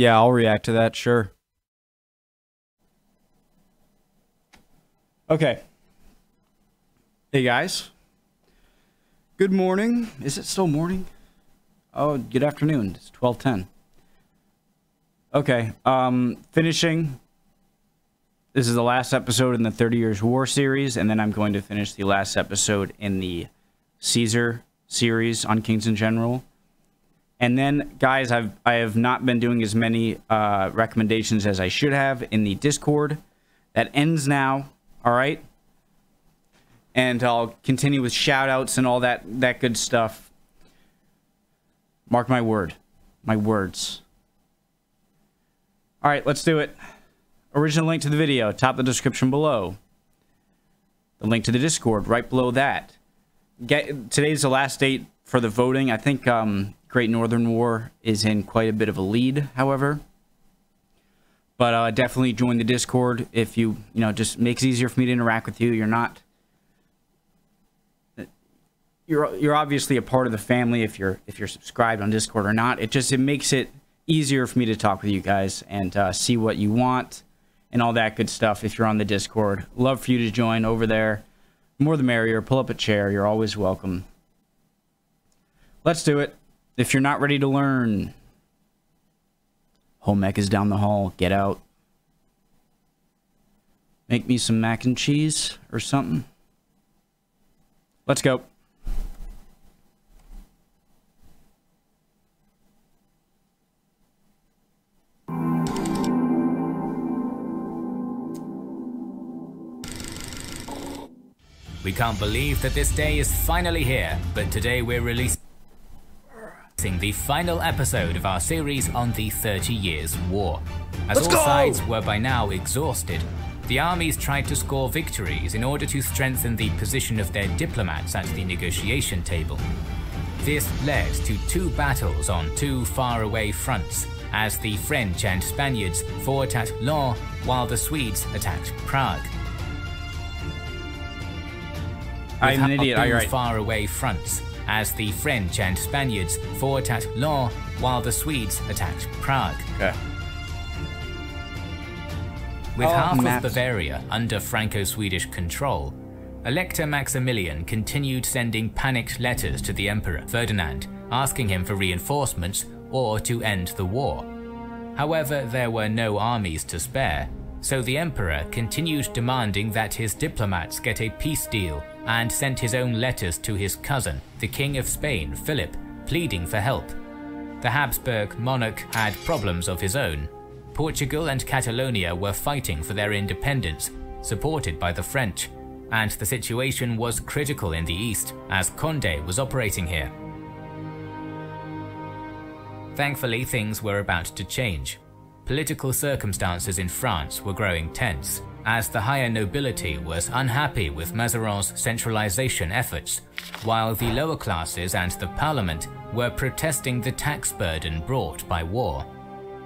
Yeah, I'll react to that, sure. Okay. Hey guys. Good morning. Is it still morning? Oh, good afternoon. It's 12:10. Okay. Um finishing this is the last episode in the 30 Years War series and then I'm going to finish the last episode in the Caesar series on Kings and Generals. And then, guys, I've I have not been doing as many uh, recommendations as I should have in the Discord. That ends now. All right. And I'll continue with shout outs and all that that good stuff. Mark my word. My words. All right, let's do it. Original link to the video, top of the description below. The link to the Discord right below that. Get today's the last date for the voting. I think um, Great Northern War is in quite a bit of a lead, however. But uh, definitely join the Discord if you, you know, just makes it easier for me to interact with you. You're not, you're you're obviously a part of the family if you're if you're subscribed on Discord or not. It just it makes it easier for me to talk with you guys and uh, see what you want and all that good stuff if you're on the Discord. Love for you to join over there. More the merrier. Pull up a chair. You're always welcome. Let's do it. If you're not ready to learn, home ec is down the hall. Get out. Make me some mac and cheese or something. Let's go. We can't believe that this day is finally here, but today we're releasing the final episode of our series on the Thirty Years' War. As Let's all go! sides were by now exhausted, the armies tried to score victories in order to strengthen the position of their diplomats at the negotiation table. This led to two battles on two faraway fronts, as the French and Spaniards fought at Lens while the Swedes attacked Prague. I'm an idiot. two right? faraway fronts, as the French and Spaniards fought at Lens while the Swedes attacked Prague. Okay. With Oh, half maps. of Bavaria under Franco-Swedish control, Elector Maximilian continued sending panicked letters to the Emperor Ferdinand, asking him for reinforcements or to end the war. However, there were no armies to spare, so the Emperor continued demanding that his diplomats get a peace deal and sent his own letters to his cousin, the King of Spain, Philip, pleading for help. The Habsburg monarch had problems of his own. Portugal and Catalonia were fighting for their independence, supported by the French, and the situation was critical in the east as Condé was operating here. Thankfully, things were about to change. Political circumstances in France were growing tense, as the higher nobility was unhappy with Mazarin's centralization efforts, while the lower classes and the parliament were protesting the tax burden brought by war.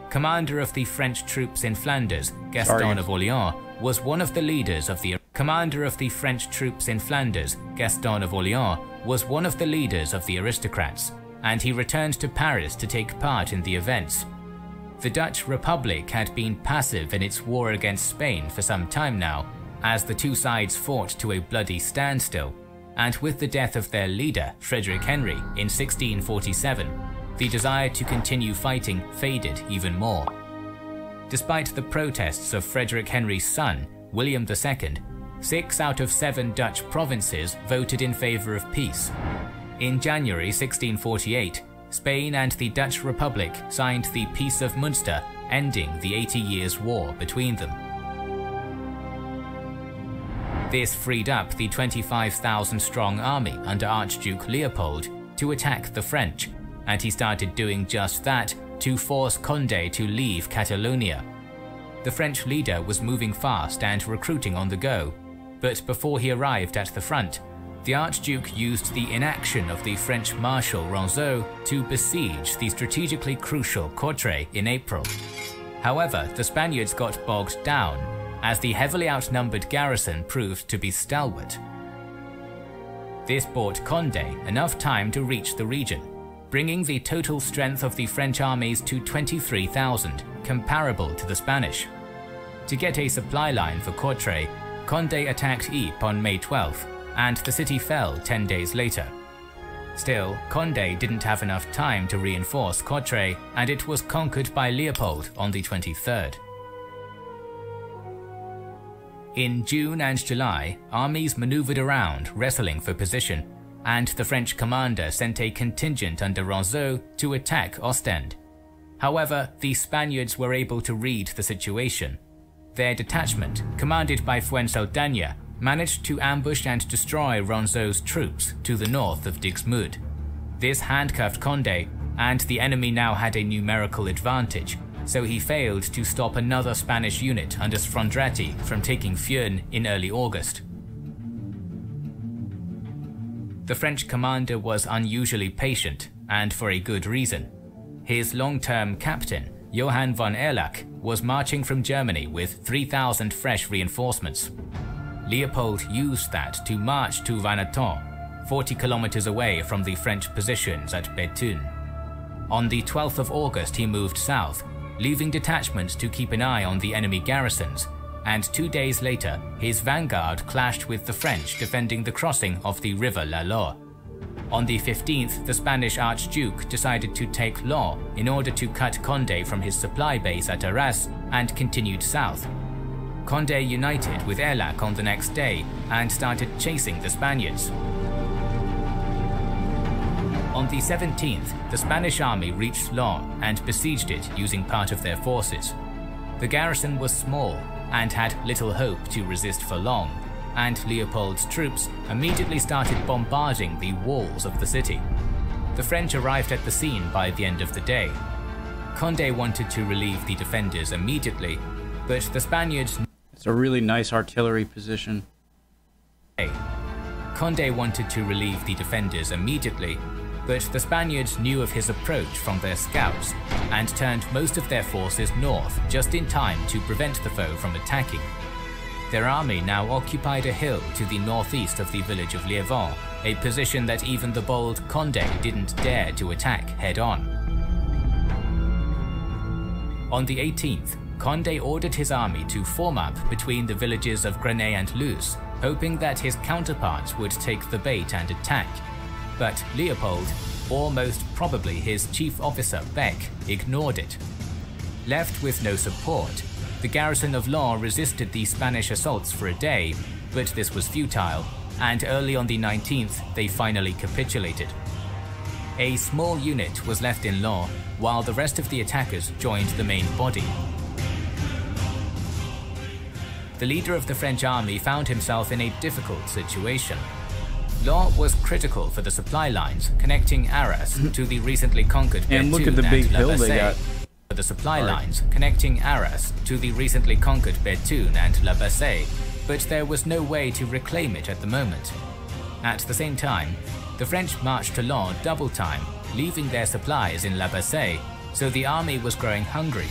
Commander of the French troops in Flanders, Gaston Sorry. of Orléans, was one of the leaders of the Commander of the French troops in Flanders, Gaston of Orléans, was one of the leaders of the aristocrats, and he returned to Paris to take part in the events. The Dutch Republic had been passive in its war against Spain for some time now, as the two sides fought to a bloody standstill, and with the death of their leader, Frederick Henry, in 1647, the desire to continue fighting faded even more. Despite the protests of Frederick Henry's son, William II, six out of seven Dutch provinces voted in favour of peace. In January 1648, Spain and the Dutch Republic signed the Peace of Munster, ending the Eighty Years' War between them. This freed up the 25,000 strong army under Archduke Leopold to attack the French, and he started doing just that to force Condé to leave Catalonia. The French leader was moving fast and recruiting on the go, but before he arrived at the front, the Archduke used the inaction of the French Marshal Ranzau to besiege the strategically crucial Courtrai in April. However, the Spaniards got bogged down, as the heavily outnumbered garrison proved to be stalwart. This bought Condé enough time to reach the region, bringing the total strength of the French armies to 23,000, comparable to the Spanish. To get a supply line for Courtrai, Condé attacked Ypres on May 12th, and the city fell 10 days later. Still, Condé didn't have enough time to reinforce Courtrai, and it was conquered by Leopold on the 23rd. In June and July, armies maneuvered around, wrestling for position, and the French commander sent a contingent under Ranzau to attack Ostend. However, the Spaniards were able to read the situation. Their detachment, commanded by Fuensaldana, managed to ambush and destroy Ranzau's troops to the north of Dixmude. This handcuffed Condé, and the enemy now had a numerical advantage, so he failed to stop another Spanish unit under Sfondrati from taking Furnes in early August. The French commander was unusually patient, and for a good reason. His long-term captain, Johann von Erlach, was marching from Germany with 3,000 fresh reinforcements. Leopold used that to march to Vanneton, 40 kilometers away from the French positions at Bethune. On the 12th of August he moved south, leaving detachments to keep an eye on the enemy garrisons, and two days later his vanguard clashed with the French defending the crossing of the river La Loire. On the 15th, the Spanish Archduke decided to take Lens in order to cut Condé from his supply base at Arras and continued south. Condé united with Erlach on the next day and started chasing the Spaniards. On the 17th, the Spanish army reached Lens and besieged it using part of their forces. The garrison was small and had little hope to resist for long, and Leopold's troops immediately started bombarding the walls of the city. The French arrived at the scene by the end of the day. Condé wanted to relieve the defenders immediately, but the Spaniards It's a really nice artillery position. Condé wanted to relieve the defenders immediately, but the Spaniards knew of his approach from their scouts and turned most of their forces north just in time to prevent the foe from attacking. Their army now occupied a hill to the northeast of the village of Liévin, a position that even the bold Condé didn't dare to attack head-on. On the 18th, Condé ordered his army to form up between the villages of Grenay and Luz, hoping that his counterparts would take the bait and attack, but Leopold, or most probably his chief officer Beck, ignored it. Left with no support, the garrison of Lens resisted the Spanish assaults for a day, but this was futile, and early on the 19th they finally capitulated. A small unit was left in Lens, while the rest of the attackers joined the main body. The leader of the French army found himself in a difficult situation. Lens was critical for the supply lines connecting Arras to the recently conquered And look at Bethune the big and La they got. For the supply lines connecting Arras to the recently conquered Bethune and La Bassée, but there was no way to reclaim it at the moment. At the same time, the French marched to Lens double time, leaving their supplies in La Bassée, so the army was growing hungry.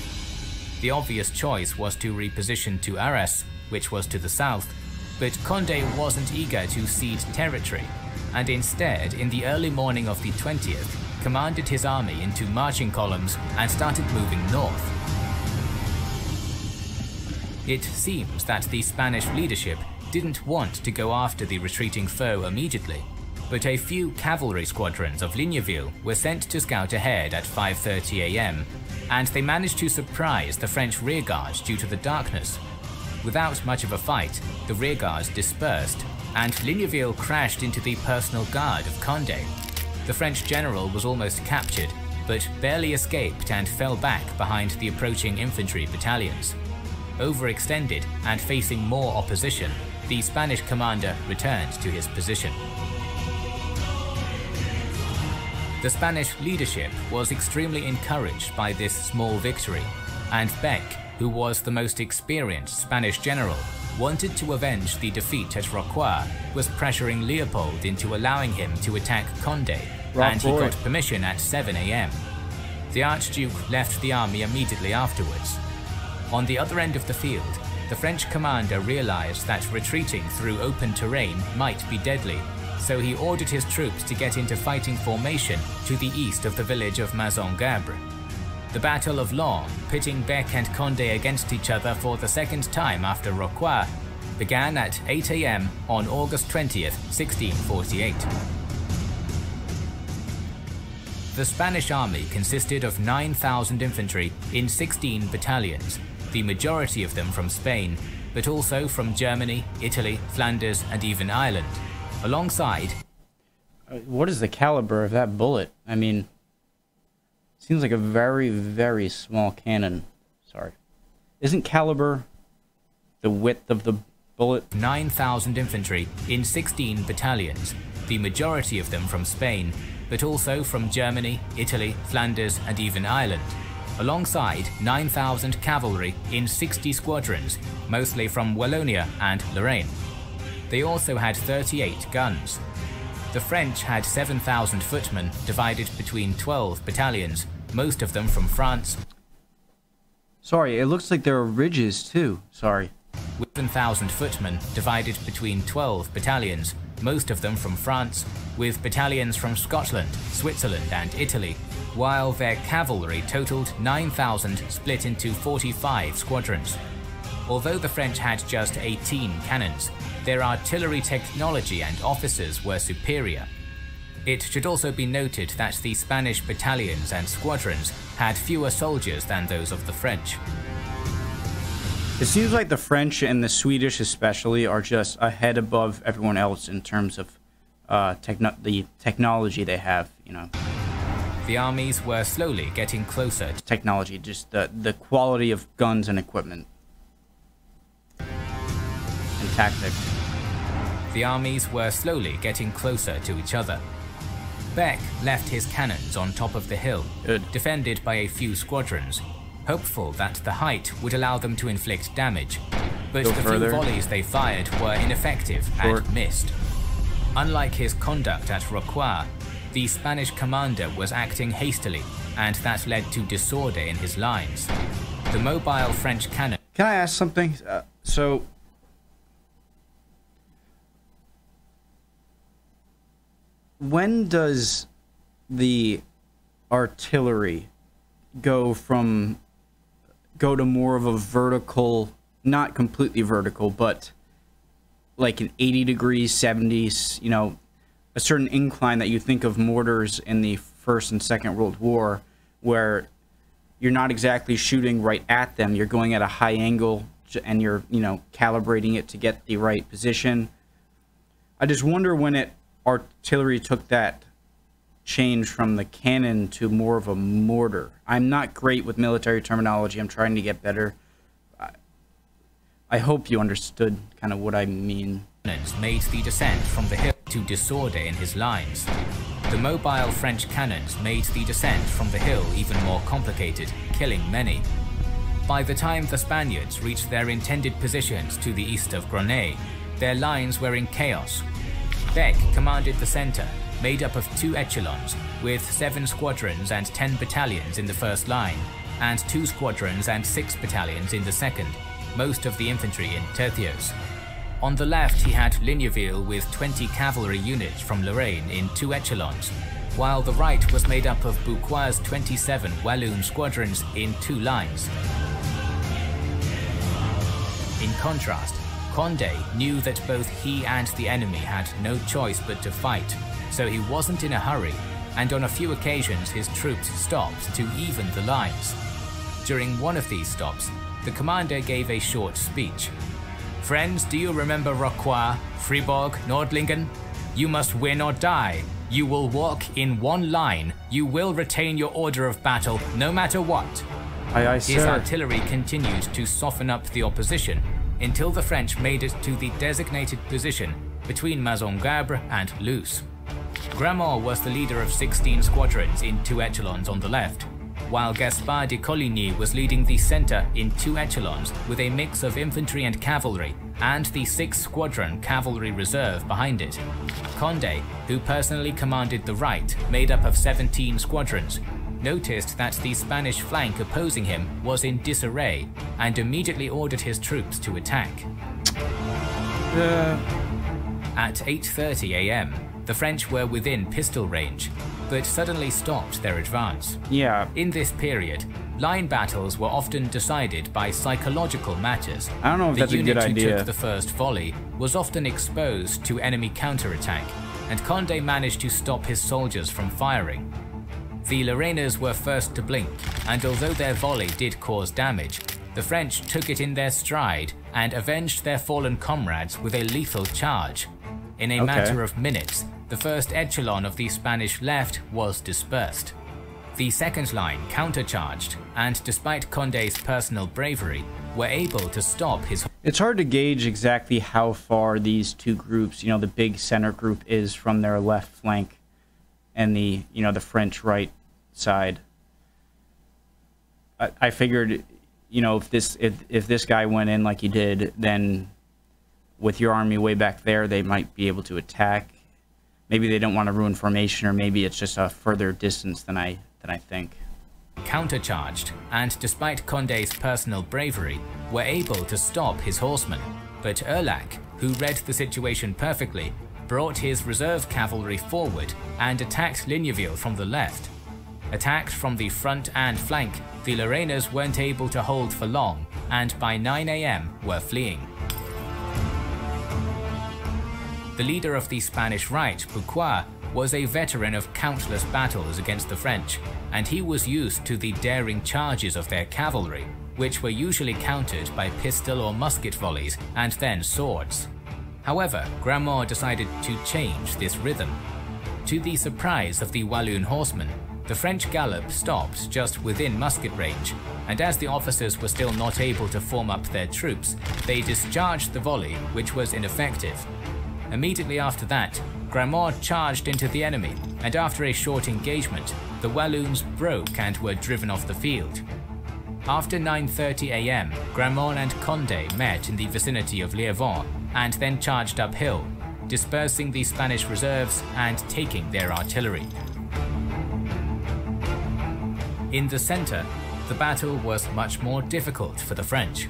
The obvious choice was to reposition to Arras, which was to the south, but Condé wasn't eager to cede territory, and instead, in the early morning of the 20th, commanded his army into marching columns and started moving north. It seems that the Spanish leadership didn't want to go after the retreating foe immediately, but a few cavalry squadrons of Ligneville were sent to scout ahead at 5.30 am, and they managed to surprise the French rearguards due to the darkness. Without much of a fight, the rearguards dispersed, and Ligneville crashed into the personal guard of Condé. The French general was almost captured, but barely escaped and fell back behind the approaching infantry battalions. Overextended and facing more opposition, the Spanish commander returned to his position. The Spanish leadership was extremely encouraged by this small victory, and Beck, who was the most experienced Spanish general, wanted to avenge the defeat at Rocroi, was pressuring Leopold into allowing him to attack Condé, and he got permission at 7 am. The Archduke left the army immediately afterwards. On the other end of the field, the French commander realized that retreating through open terrain might be deadly, so he ordered his troops to get into fighting formation to the east of the village of Maison-Gabre. The Battle of Lens, pitting Beck and Condé against each other for the second time after Rocroi, began at 8 am on August 20th, 1648. The Spanish army consisted of 9,000 infantry in 16 battalions, the majority of them from Spain, but also from Germany, Italy, Flanders, and even Ireland, alongside. Uh, what is the caliber of that bullet? I mean, seems like a very, very small cannon. Sorry. Isn't caliber the width of the bullet? 9,000 infantry in 16 battalions, the majority of them from Spain, but also from Germany, Italy, Flanders, and even Ireland, alongside 9,000 cavalry in 60 squadrons, mostly from Wallonia and Lorraine. They also had 38 guns. The French had 7,000 footmen divided between 12 battalions, most of them from France. Sorry, it looks like there are ridges too. Sorry. 7,000 footmen divided between 12 battalions, most of them from France, with battalions from Scotland, Switzerland and Italy, while their cavalry totaled 9,000 split into 45 squadrons. Although the French had just 18 cannons, their artillery technology and officers were superior. It should also be noted that the Spanish battalions and squadrons had fewer soldiers than those of the French. It seems like the French and the Swedish especially are just ahead above everyone else in terms of uh, techno the technology they have, you know. The armies were slowly getting closer to technology, just the, the quality of guns and equipment. And tactics. The armies were slowly getting closer to each other. Beck left his cannons on top of the hill, Good. defended by a few squadrons, hopeful that the height would allow them to inflict damage. But Go the further. few volleys they fired were ineffective Short. and missed. Unlike his conduct at Rocroi, the Spanish commander was acting hastily, and that led to disorder in his lines. The mobile French cannon Can I ask something? Uh, so, when does the artillery go from go to more of a vertical, not completely vertical, but like an 80 degrees, 70s, you know, a certain incline that you think of mortars in the First and Second World War, where you're not exactly shooting right at them. You're going at a high angle and you're, you know, calibrating it to get the right position. I just wonder when it artillery took that change from the cannon to more of a mortar. I'm not great with military terminology. I'm trying to get better. I, I hope you understood kind of what I mean. made the descent from the hill to disorder in his lines. The mobile French cannons made the descent from the hill even more complicated, killing many. By the time the Spaniards reached their intended positions to the east of Grenay, their lines were in chaos. Beck commanded the centre, made up of two echelons, with seven squadrons and ten battalions in the first line, and two squadrons and six battalions in the second, most of the infantry in tertios. On the left, he had Ligneville with 20 cavalry units from Lorraine in two echelons, while the right was made up of Buquois' 27 Walloon squadrons in two lines. In contrast, Condé knew that both he and the enemy had no choice but to fight, so he wasn't in a hurry, and on a few occasions his troops stopped to even the lines. During one of these stops, the commander gave a short speech. Friends, do you remember Rocroi, Fribourg, Nordlingen? You must win or die. You will walk in one line. You will retain your order of battle, no matter what. Aye, aye, His sir. artillery continued to soften up the opposition until the French made it to the designated position between Maison-Gabre and Luce. Gramont was the leader of 16 squadrons in two echelons on the left, while Gaspard de Coligny was leading the center in two echelons with a mix of infantry and cavalry, and the 6th Squadron Cavalry Reserve behind it. Condé, who personally commanded the right, made up of 17 squadrons, noticed that the Spanish flank opposing him was in disarray and immediately ordered his troops to attack. Uh, At 8:30 a.m., the French were within pistol range, but suddenly stopped their advance. Yeah. In this period, line battles were often decided by psychological matters. I don't know if the that's a good idea. The unit who took the first volley was often exposed to enemy counterattack, and Condé managed to stop his soldiers from firing. The Lorrainers were first to blink, and although their volley did cause damage, the French took it in their stride and avenged their fallen comrades with a lethal charge. In a Okay. matter of minutes, the first echelon of the Spanish left was dispersed. The second line countercharged, and despite Condé's personal bravery, were able to stop his It's hard to gauge exactly how far these two groups, you know, the big center group is from their left flank and the, you know, the French right side. I, I figured, you know, if this if if this guy went in like he did, then with your army way back there, they might be able to attack. Maybe they don't want to ruin formation, or maybe it's just a further distance than I than I think. countercharged, and despite Condé's personal bravery, were able to stop his horsemen. But Erlach, who read the situation perfectly, brought his reserve cavalry forward and attacked Ligneville from the left. Attacked from the front and flank, the Lorrainers weren't able to hold for long, and by 9 am were fleeing. The leader of the Spanish right, Buquois, was a veteran of countless battles against the French, and he was used to the daring charges of their cavalry, which were usually countered by pistol or musket volleys and then swords. However, Gramont decided to change this rhythm. To the surprise of the Walloon horsemen, the French gallop stopped just within musket range, and as the officers were still not able to form up their troops, they discharged the volley, which was ineffective. Immediately after that, Gramont charged into the enemy, and after a short engagement, the Walloons broke and were driven off the field. After 9.30 am, Gramont and Condé met in the vicinity of Liévin and then charged uphill, dispersing the Spanish reserves and taking their artillery. In the center, the battle was much more difficult for the French.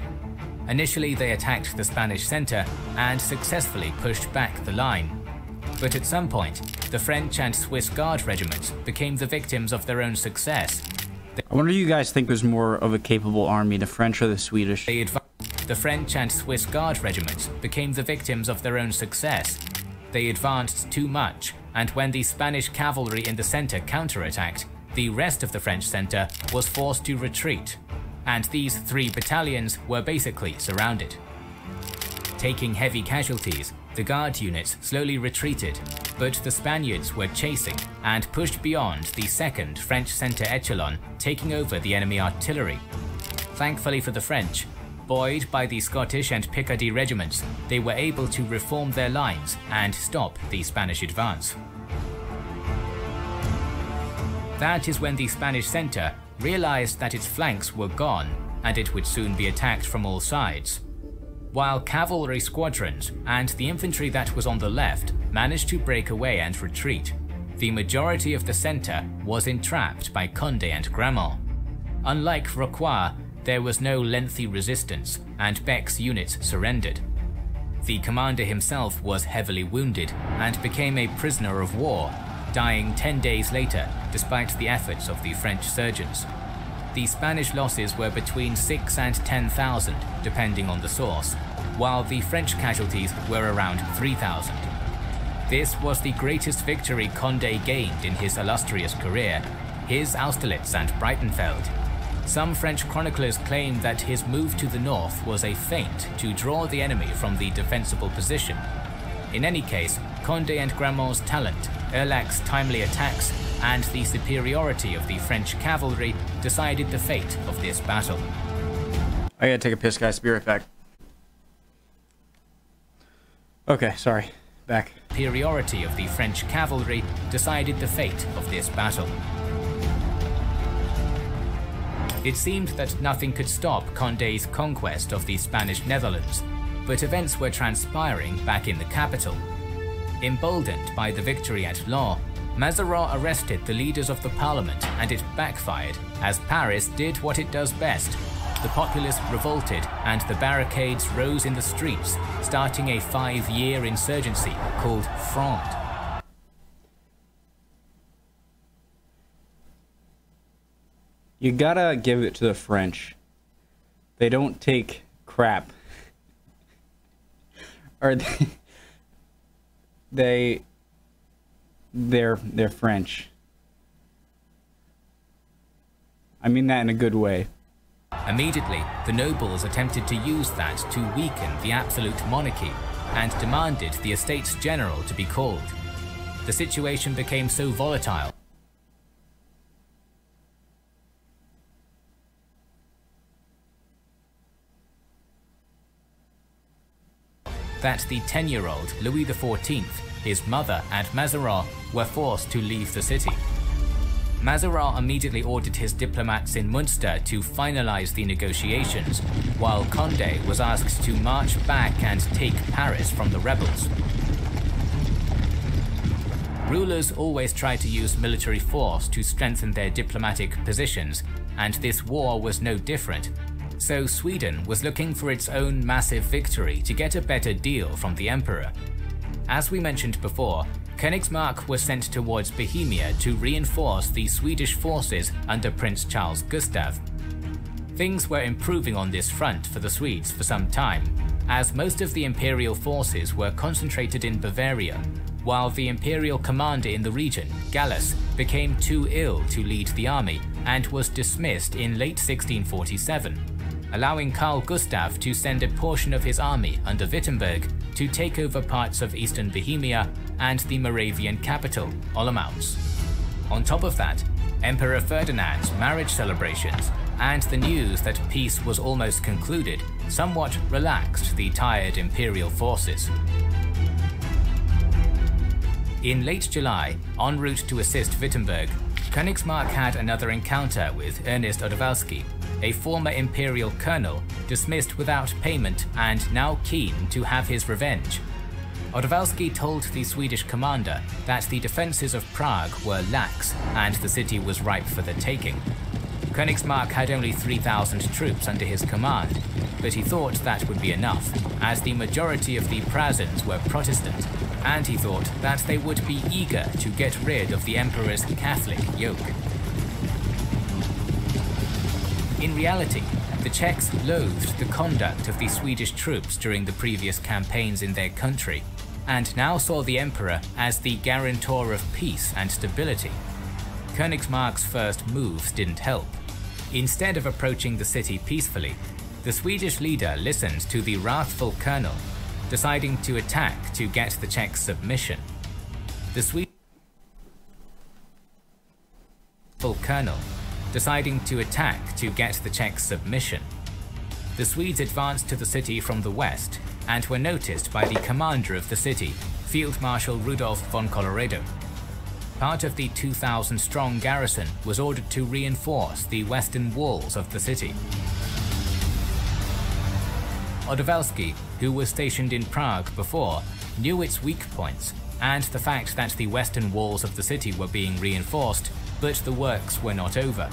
Initially, they attacked the Spanish center and successfully pushed back the line. But at some point, the French and Swiss Guard regiments became the victims of their own success. I wonder you guys think was more of a capable army, the French or the Swedish? The French and Swiss Guard regiments became the victims of their own success. They advanced too much, and when the Spanish cavalry in the center counterattacked, the rest of the French center was forced to retreat, and these three battalions were basically surrounded. Taking heavy casualties, the guard units slowly retreated, but the Spaniards were chasing and pushed beyond the second French center echelon, taking over the enemy artillery. Thankfully for the French, buoyed by the Scottish and Picardy regiments, they were able to reform their lines and stop the Spanish advance. That is when the Spanish center realized that its flanks were gone and it would soon be attacked from all sides. While cavalry squadrons and the infantry that was on the left managed to break away and retreat, the majority of the center was entrapped by Condé and Gramont. Unlike Rocroi, there was no lengthy resistance and Beck's units surrendered. The commander himself was heavily wounded and became a prisoner of war, dying 10 days later despite the efforts of the French surgeons. The Spanish losses were between 6 and 10,000 depending on the source, while the French casualties were around 3,000. This was the greatest victory Condé gained in his illustrious career, his Austerlitz and Breitenfeld. Some French chroniclers claim that his move to the north was a feint to draw the enemy from the defensible position. In any case, Condé and Gramont's talent, Erlach's timely attacks, and the superiority of the French cavalry decided the fate of this battle. I gotta take a piss, guys. Be right back. Okay, sorry. Back. Superiority of the French cavalry decided the fate of this battle. It seemed that nothing could stop Condé's conquest of the Spanish Netherlands, but events were transpiring back in the capital. Emboldened by the victory at Lens, Mazarin arrested the leaders of the parliament and it backfired, as Paris did what it does best. The populace revolted and the barricades rose in the streets, starting a five-year insurgency called Fronde. You gotta give it to the French. They don't take crap. or they, they they're they're French. I mean that in a good way. Immediately, the nobles attempted to use that to weaken the absolute monarchy and demanded the Estates General to be called. The situation became so volatile that the 10-year-old Louis XIV, his mother and Mazarin were forced to leave the city. Mazarin immediately ordered his diplomats in Munster to finalize the negotiations, while Condé was asked to march back and take Paris from the rebels. Rulers always try to use military force to strengthen their diplomatic positions, and this war was no different. So Sweden was looking for its own massive victory to get a better deal from the emperor. As we mentioned before, Königsmark was sent towards Bohemia to reinforce the Swedish forces under Prince Charles Gustav. Things were improving on this front for the Swedes for some time, as most of the imperial forces were concentrated in Bavaria, while the imperial commander in the region, Gallus, became too ill to lead the army and was dismissed in late 1647, allowing Carl Gustav to send a portion of his army under Wittenberg to take over parts of eastern Bohemia and the Moravian capital, Olomouc. On top of that, Emperor Ferdinand's marriage celebrations and the news that peace was almost concluded somewhat relaxed the tired imperial forces. In late July, en route to assist Wittenberg, Königsmark had another encounter with Ernest Odowalski, a former imperial colonel dismissed without payment and now keen to have his revenge. Odowalski told the Swedish commander that the defences of Prague were lax and the city was ripe for the taking. Königsmark had only 3,000 troops under his command, but he thought that would be enough, as the majority of the Prazens were Protestant, and he thought that they would be eager to get rid of the emperor's Catholic yoke. In reality, the Czechs loathed the conduct of the Swedish troops during the previous campaigns in their country, and now saw the emperor as the guarantor of peace and stability. Königsmark's first moves didn't help. Instead of approaching the city peacefully, the Swedish leader listened to the wrathful colonel, deciding to attack to get the Czechs' submission. The Swedish colonel, deciding to attack to get the Czechs' submission. The Swedes advanced to the city from the west and were noticed by the commander of the city, Field Marshal Rudolf von Colloredo. Part of the 2,000 strong garrison was ordered to reinforce the western walls of the city. Odowalski, who was stationed in Prague before, knew its weak points and the fact that the western walls of the city were being reinforced, but the works were not over.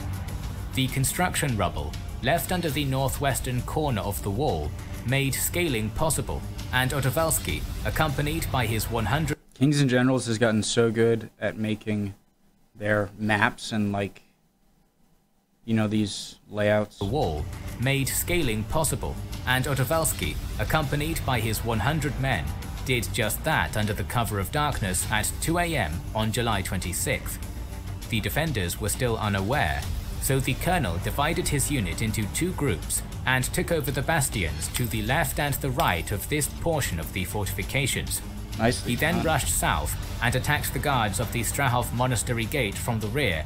The construction rubble, left under the northwestern corner of the wall, made scaling possible, and Odowalski, accompanied by his 100 Kings and Generals has gotten so good at making their maps and like you know these layouts. The wall made scaling possible, and Odowalski, accompanied by his 100 men, did just that under the cover of darkness at 2 am on July 26th. The defenders were still unaware, so the colonel divided his unit into two groups and took over the bastions to the left and the right of this portion of the fortifications. Nicely he then done. rushed south and attacked the guards of the Strahov Monastery gate from the rear,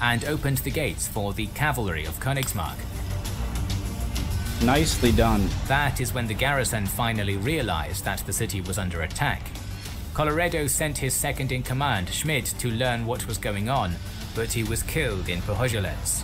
and opened the gates for the cavalry of Königsmark. Nicely done. That is when the garrison finally realized that the city was under attack. Colloredo sent his second in command, Schmidt, to learn what was going on, but he was killed in Pohojolets.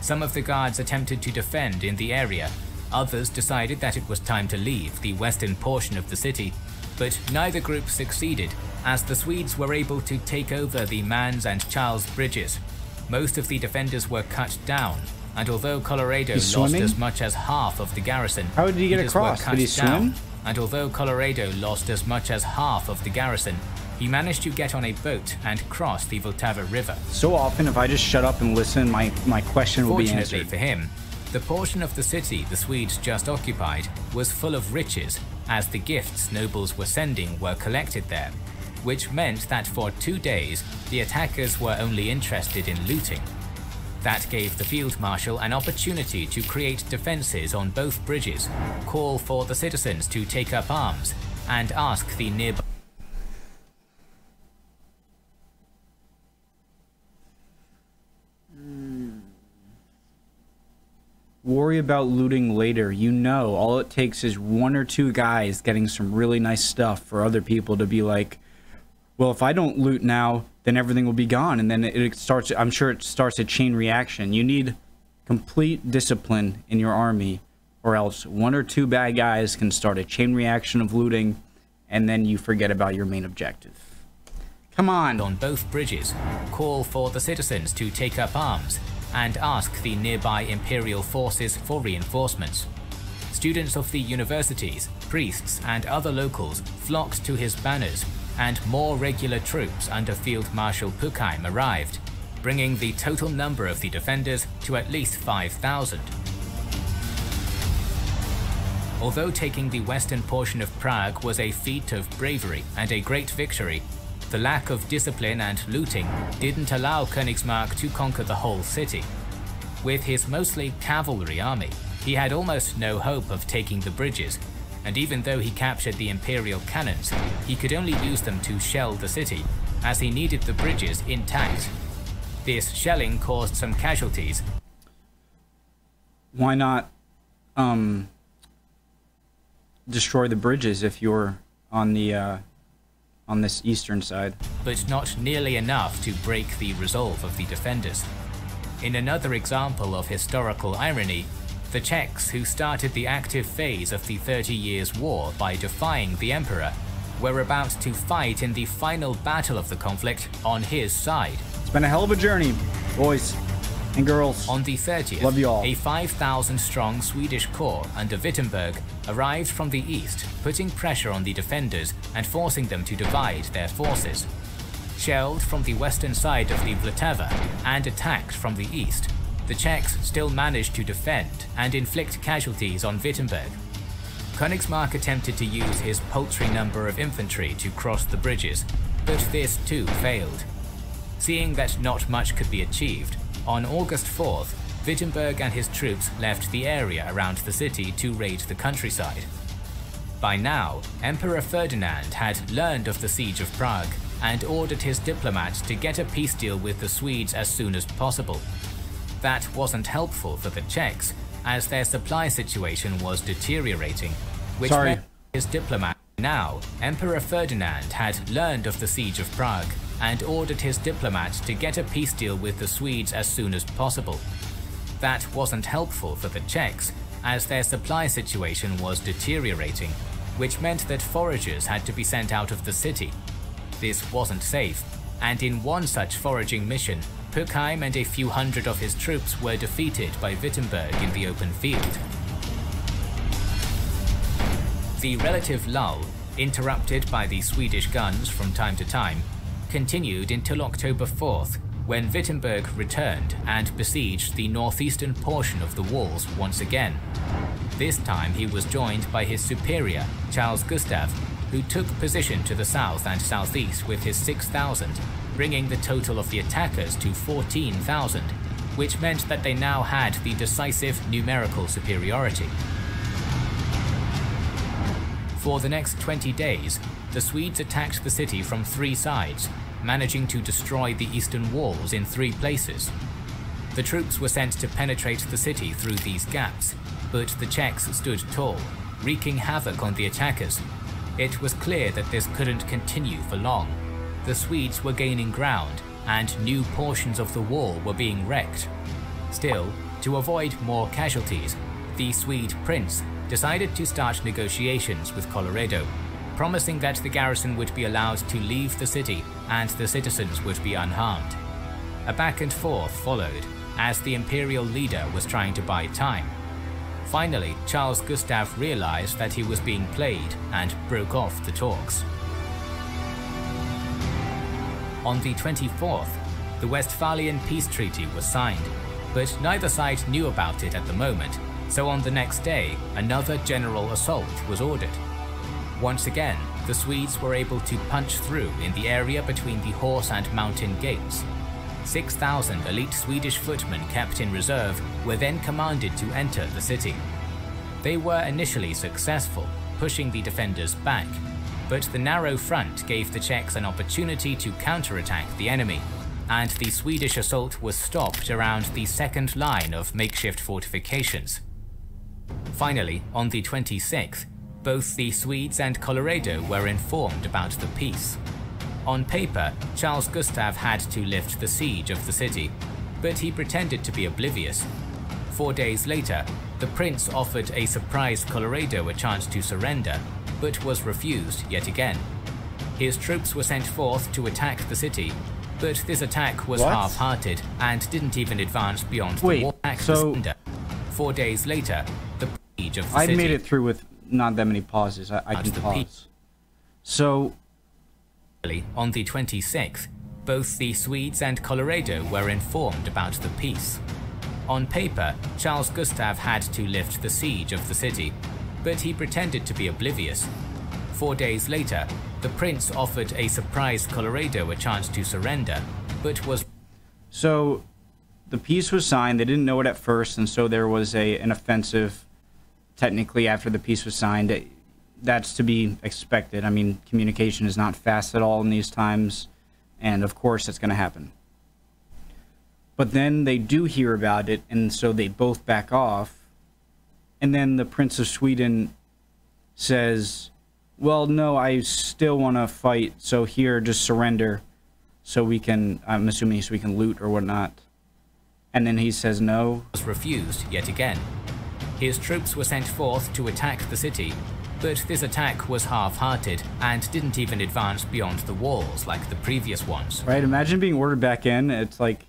Some of the guards attempted to defend in the area, others decided that it was time to leave the western portion of the city, but neither group succeeded as the Swedes were able to take over the Mans and Charles bridges. Most of the defenders were cut down, and although Colloredo He's lost swimming? as much as half of the garrison, How did he get across? Did he down, swim? and although Colloredo lost as much as half of the garrison, he managed to get on a boat and cross the Vltava River. So often, if I just shut up and listen, my, my question will be answered. for him, the portion of the city the Swedes just occupied was full of riches, as the gifts nobles were sending were collected there, which meant that for two days the attackers were only interested in looting. That gave the field marshal an opportunity to create defences on both bridges, call for the citizens to take up arms, and ask the nearby Worry about looting later. You know, all it takes is one or two guys getting some really nice stuff for other people to be like, well, if I don't loot now, then everything will be gone. And then it, starts, I'm sure it starts a chain reaction. You need complete discipline in your army, or else one or two bad guys can start a chain reaction of looting, and then you forget about your main objective. Come on. on both bridges, call for the citizens to take up arms, and ask the nearby Imperial forces for reinforcements. Students of the universities, priests, and other locals flocked to his banners, and more regular troops under Field Marshal Puchheim arrived, bringing the total number of the defenders to at least 5,000. Although taking the western portion of Prague was a feat of bravery and a great victory, the lack of discipline and looting didn't allow Königsmark to conquer the whole city. With his mostly cavalry army, he had almost no hope of taking the bridges, and even though he captured the imperial cannons, he could only use them to shell the city, as he needed the bridges intact. This shelling caused some casualties, Why not um, destroy the bridges if you're on the uh, on this eastern side? but not nearly enough to break the resolve of the defenders. In another example of historical irony, the Czechs who started the active phase of the Thirty Years' War by defying the Emperor were about to fight in the final battle of the conflict on his side. It's been a hell of a journey, boys and girls. On the 30th, Love you all. a 5,000 strong Swedish corps under Wittenberg arrived from the east, putting pressure on the defenders and forcing them to divide their forces. Shelled from the western side of the Vltava and attacked from the east, the Czechs still managed to defend and inflict casualties on Wittenberg. Königsmark attempted to use his paltry number of infantry to cross the bridges, but this too failed. Seeing that not much could be achieved, on August 4th, Wittenberg and his troops left the area around the city to raid the countryside. By now, Emperor Ferdinand had learned of the siege of Prague and ordered his diplomats to get a peace deal with the Swedes as soon as possible. That wasn't helpful for the Czechs, as their supply situation was deteriorating, which Sorry. meant his diplomat. Now, Emperor Ferdinand had learned of the siege of Prague and ordered his diplomats to get a peace deal with the Swedes as soon as possible. That wasn't helpful for the Czechs, as their supply situation was deteriorating, which meant that foragers had to be sent out of the city. This wasn't safe, and in one such foraging mission, Puchheim and a few hundred of his troops were defeated by Wittenberg in the open field. The relative lull, interrupted by the Swedish guns from time to time, continued until October 4th, when Wittenberg returned and besieged the northeastern portion of the walls once again. This time he was joined by his superior, Charles Gustav, who took position to the south and southeast with his 6,000, bringing the total of the attackers to 14,000, which meant that they now had the decisive numerical superiority. For the next 20 days, the Swedes attacked the city from three sides, managing to destroy the eastern walls in three places. The troops were sent to penetrate the city through these gaps, but the Czechs stood tall, wreaking havoc on the attackers. It was clear that this couldn't continue for long. The Swedes were gaining ground, and new portions of the wall were being wrecked. Still, to avoid more casualties, the Swede prince decided to start negotiations with Colloredo, promising that the garrison would be allowed to leave the city and the citizens would be unharmed. A back and forth followed, as the imperial leader was trying to buy time. Finally, Charles Gustav realized that he was being played and broke off the talks. On the 24th, the Westphalian peace treaty was signed, but neither side knew about it at the moment, so on the next day, another general assault was ordered. Once again, the Swedes were able to punch through in the area between the horse and mountain gates. 6,000 elite Swedish footmen kept in reserve were then commanded to enter the city. They were initially successful, pushing the defenders back, but the narrow front gave the Czechs an opportunity to counterattack the enemy, and the Swedish assault was stopped around the second line of makeshift fortifications. Finally, on the 26th, both the Swedes and Colloredo were informed about the peace. On paper, Charles Gustav had to lift the siege of the city, but he pretended to be oblivious. Four days later, the prince offered a surprised Colloredo a chance to surrender, but was refused yet again. His troops were sent forth to attack the city, but this attack was half-hearted and didn't even advance beyond Wait, the wall. So Four days later, the siege of the I city made it through with not that many pauses. I, I can pause. So On the 26th, both the Swedes and Colloredo were informed about the peace. On paper, Charles Gustav had to lift the siege of the city, but he pretended to be oblivious. Four days later, the prince offered a surprised Colloredo a chance to surrender, but was So the peace was signed. They didn't know it at first, and so there was a an offensive. Technically, after the peace was signed, that's to be expected. I mean, communication is not fast at all in these times, and of course, it's going to happen. But then they do hear about it, and so they both back off. And then the Prince of Sweden says, "Well, no, I still want to fight. So here, just surrender, so we can. I'm assuming so we can loot or whatnot." And then he says no. was refused yet again. His troops were sent forth to attack the city, but this attack was half-hearted and didn't even advance beyond the walls like the previous ones. Right? Imagine being ordered back in. It's like,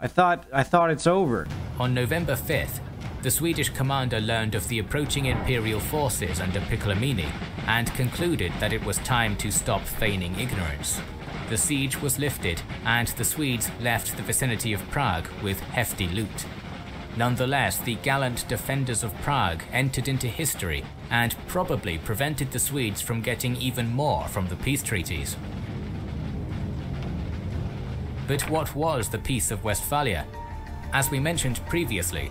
I thought, I thought it's over. On November 5th, the Swedish commander learned of the approaching imperial forces under Piccolomini and concluded that it was time to stop feigning ignorance. The siege was lifted and the Swedes left the vicinity of Prague with hefty loot. Nonetheless, the gallant defenders of Prague entered into history and probably prevented the Swedes from getting even more from the peace treaties. But what was the Peace of Westphalia? As we mentioned previously,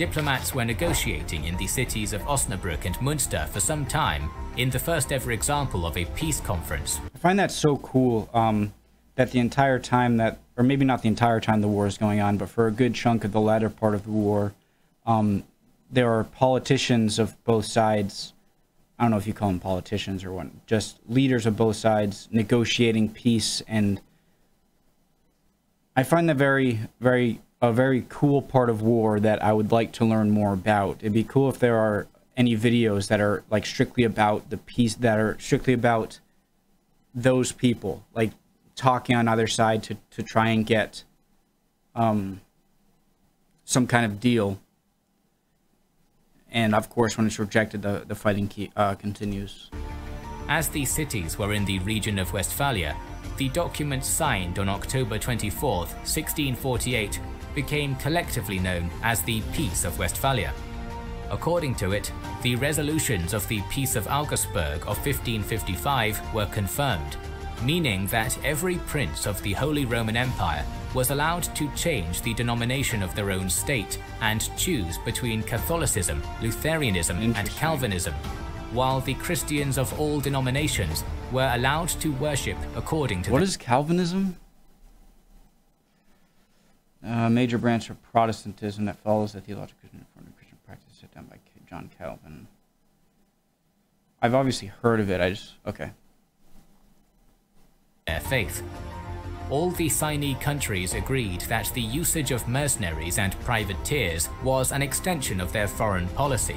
diplomats were negotiating in the cities of Osnabrück and Münster for some time in the first ever example of a peace conference. I find that so cool um, that the entire time that, or maybe not the entire time the war is going on, but for a good chunk of the latter part of the war, um, there are politicians of both sides. I don't know if you call them politicians or what, just leaders of both sides negotiating peace. And I find that very, very, a very cool part of war that I would like to learn more about. It'd be cool if there are any videos that are like strictly about the peace, that are strictly about those people, like talking on either side to, to try and get um, some kind of deal. And of course, when it's rejected, the, the fighting key, uh, continues. As these cities were in the region of Westphalia, the document signed on October 24, 1648, became collectively known as the Peace of Westphalia. According to it, the resolutions of the Peace of Augsburg of 1555 were confirmed, meaning that every prince of the Holy Roman Empire was allowed to change the denomination of their own state and choose between Catholicism, Lutheranism, and Calvinism, while the Christians of all denominations were allowed to worship according to What is Calvinism? A major branch of Protestantism that follows the theological Christian Christian practice set down by John Calvin. I've obviously heard of it. I just okay. their faith. All the signee countries agreed that the usage of mercenaries and privateers was an extension of their foreign policy.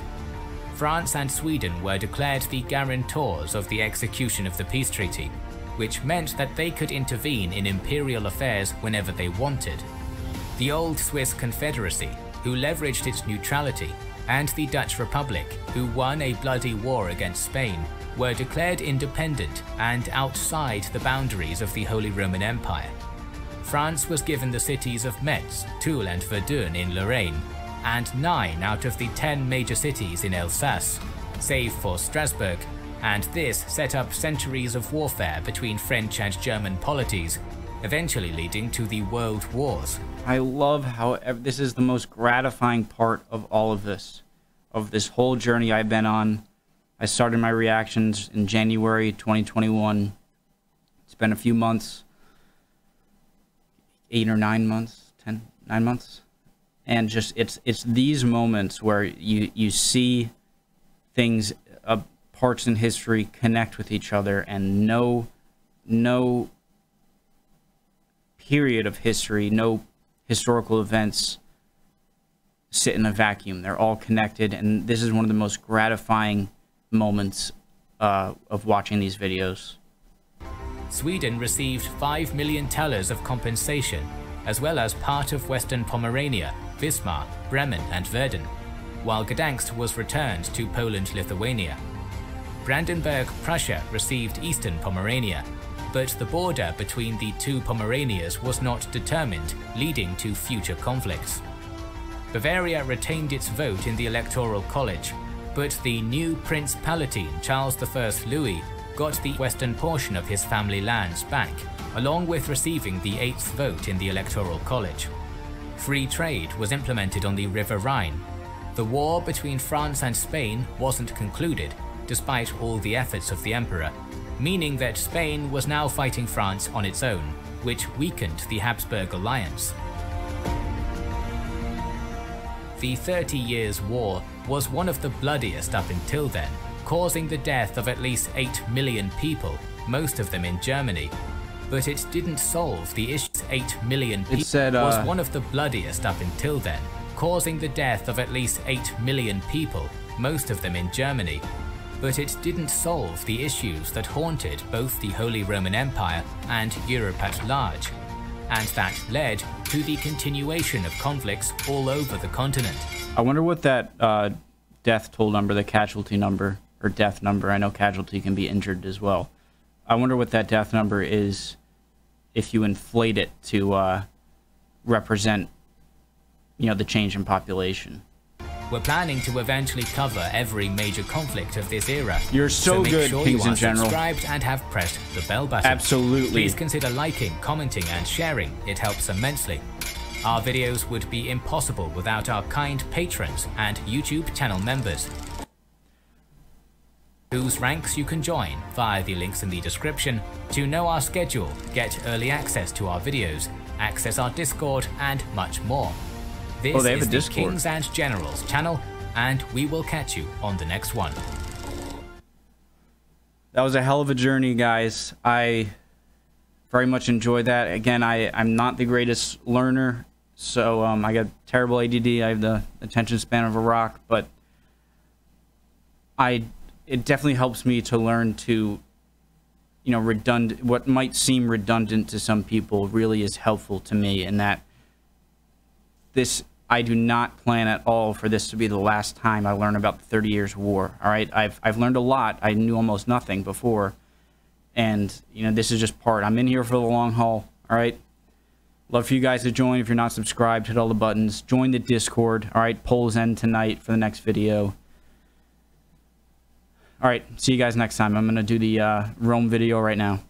France and Sweden were declared the guarantors of the execution of the peace treaty, which meant that they could intervene in imperial affairs whenever they wanted. The old Swiss Confederacy, who leveraged its neutrality, and the Dutch Republic, who won a bloody war against Spain, were declared independent and outside the boundaries of the Holy Roman Empire. France was given the cities of Metz, Toul and Verdun in Lorraine, and 9 out of the 10 major cities in Alsace, save for Strasbourg, and this set up centuries of warfare between French and German polities, eventually leading to the World Wars. I love how this is the most gratifying part of all of this, of this whole journey I've been on. I started my reactions in January 2021. It's been a few months, eight or nine months, ten, nine months, and just it's it's these moments where you you see things, uh, parts in history connect with each other, and no no period of history, no historical events sit in a vacuum. They're all connected, and this is one of the most gratifying moments uh, of watching these videos. Sweden received 5 million thalers of compensation, as well as part of western Pomerania, Wismar, Bremen and Verden, while Gdansk was returned to Poland-Lithuania. Brandenburg Prussia received eastern Pomerania, but the border between the two Pomeranias was not determined, leading to future conflicts. Bavaria retained its vote in the Electoral College, but the new Prince Palatine Charles I Louis got the western portion of his family lands back, along with receiving the eighth vote in the Electoral College. Free trade was implemented on the River Rhine. The war between France and Spain wasn't concluded, despite all the efforts of the Emperor, meaning that Spain was now fighting France on its own, which weakened the Habsburg alliance. The Thirty Years' War was one of the bloodiest up until then, causing the death of at least 8 million people, most of them in Germany. But it didn't solve the issue. 8 million people said, uh... was one of the bloodiest up until then, causing the death of at least 8 million people, most of them in Germany, but it didn't solve the issues that haunted both the Holy Roman Empire and Europe at large, and that led to the continuation of conflicts all over the continent. I wonder what that uh, death toll number, the casualty number, or death number, I know casualty can be injured as well. I wonder what that death number is if you inflate it to uh, represent, you know, the change in population. We're planning to eventually cover every major conflict of this era. You're so, so good, sure Kings you in General. subscribed and have pressed the bell button. Absolutely. Please consider liking, commenting and sharing. It helps immensely. Our videos would be impossible without our kind patrons and YouTube channel members whose ranks you can join via the links in the description to know our schedule, get early access to our videos, access our Discord, and much more. This oh, is the Discord. Kings and Generals channel, and we will catch you on the next one. That was a hell of a journey, guys. I very much enjoyed that. Again, I, I'm not the greatest learner, so um, I got terrible ADD. I have the attention span of a rock, but I it definitely helps me to learn to you know redundant what might seem redundant to some people really is helpful to me in that this I do not plan at all for this to be the last time I learn about the 30 Years' War. All right, I've I've learned a lot. I knew almost nothing before, and you know this is just part. I'm in here for the long haul. All right, love for you guys to join. If you're not subscribed, hit all the buttons. Join the Discord. All right, polls end tonight for the next video. All right, see you guys next time. I'm gonna do the uh, Rome video right now.